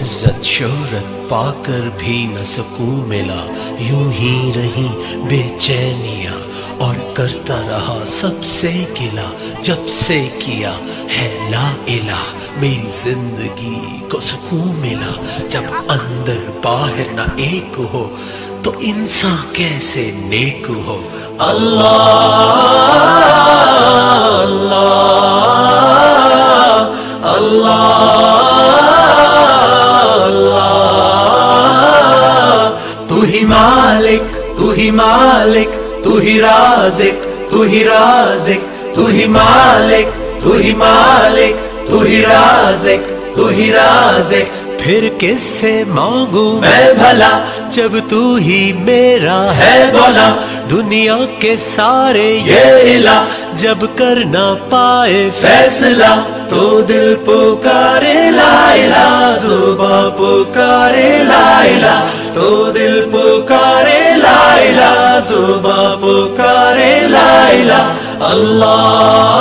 عزت شہرت پا کر بھی نہ سکون ملا۔ یوں ہی رہی بے چینیاں اور کرتا رہا سب سے گلا۔ جب سے کیا ہے لا الہ، میری زندگی کو سکون ملا۔ جب اندر باہر نہ ایک ہو تو انسان کیسے نیک ہو۔ تو ہی مالک تو ہی رازق تو ہی رازق تو ہی مالک تو ہی مالک تو ہی رازق تو ہی رازق۔ پھر کس سے مانگوں؟ میں بھلا جب تو ہی میرا ہے۔ بولا دنیا کے سارے یہ الہ۔ جب کر نہ پائے فیصلہ۔ تو دل پکارے لا الہ۔ زباں پکارے لا الہ۔ تو دل پکارے۔ زباں پکارے، لا الہ اللہ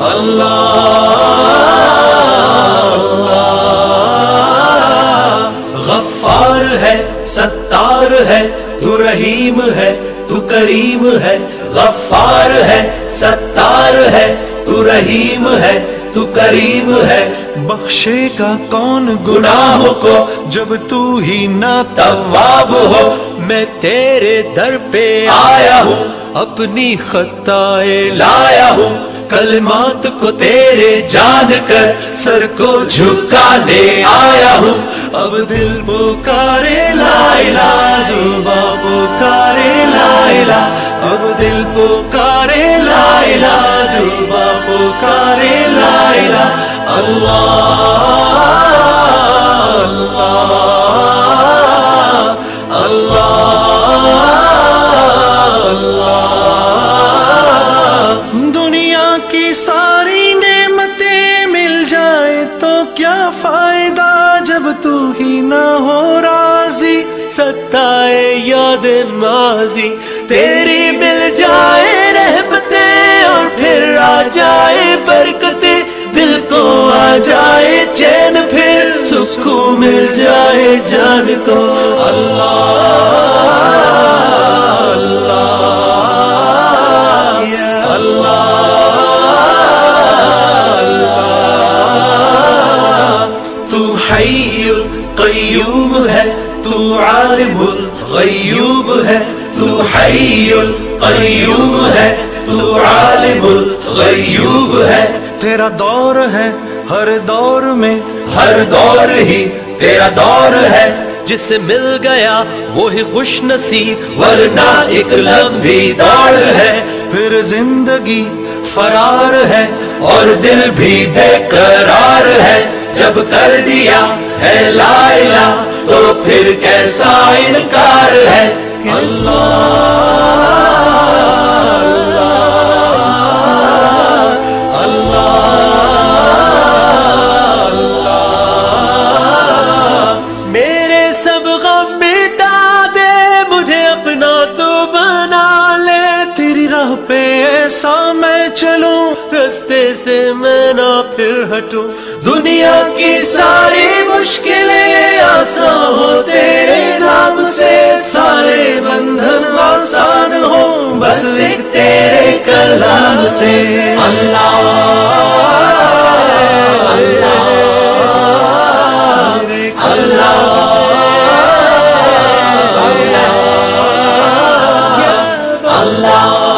اللہ اللہ۔ غفار ہے، ستار ہے، تو رحیم ہے، تو کریم ہے۔ غفار ہے، ستار ہے، تو رحیم ہے۔ تو کریم ہے۔ بخشے کا کون گناہوں کو؟ جب تو ہی نہ تواب ہو۔ میں تیرے در پہ آیا ہوں۔ اپنی خطائے لایا ہوں۔ کلمات کو تیرے جان کر سر کو جھکانے آیا ہوں۔ اب دل پکارے، لا الہ زباں پکارے، لا الہ۔ اب دل پکارے، لا الہ زباں پکارے۔ تو کیا فائدہ جب تو ہی نہ ہو راضی ستائے یاد ماضی تیری مل جائے رحمتیں اور پھر آ جائے برکتیں جائے چین پھر سکون مل جائے جان کو۔ اللہ اللہ اللہ تو حی القیوم ہے، تو عالم الغیوب ہے۔ تو حی القیوم ہے، تو عالم الغیوب ہے۔ تیرا دور ہے ہر دور میں، ہر دور ہی تیرا دور ہے۔ جس سے مل گیا وہی خوش نصیب، ورنہ ایک لمبی دوڑ ہے۔ پھر زندگی فرار ہے اور دل بھی بے قرار ہے۔ جب کر دیا ہے لا الہ تو پھر کیسا انکار ہے؟ اللہ پہ ایسا میں چلوں رستے سے میں نہ پھر ہٹوں دنیا کی ساری مشکلیں آسان ہو تیرے نام سے سارے بندھن آسان ہو بس تیرے کلام سے اللہ اللہ اللہ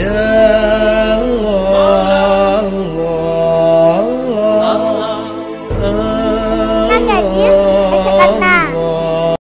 Yeah.